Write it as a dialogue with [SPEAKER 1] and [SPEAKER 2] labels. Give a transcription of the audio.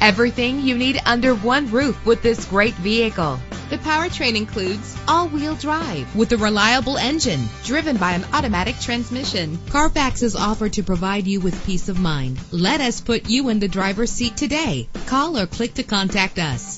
[SPEAKER 1] Everything you need under one roof with this great vehicle.
[SPEAKER 2] The powertrain includes all-wheel drive with a reliable engine driven by an automatic transmission. Carfax is offered to provide you with peace of mind. Let us put you in the driver's seat today. Call or click to contact us.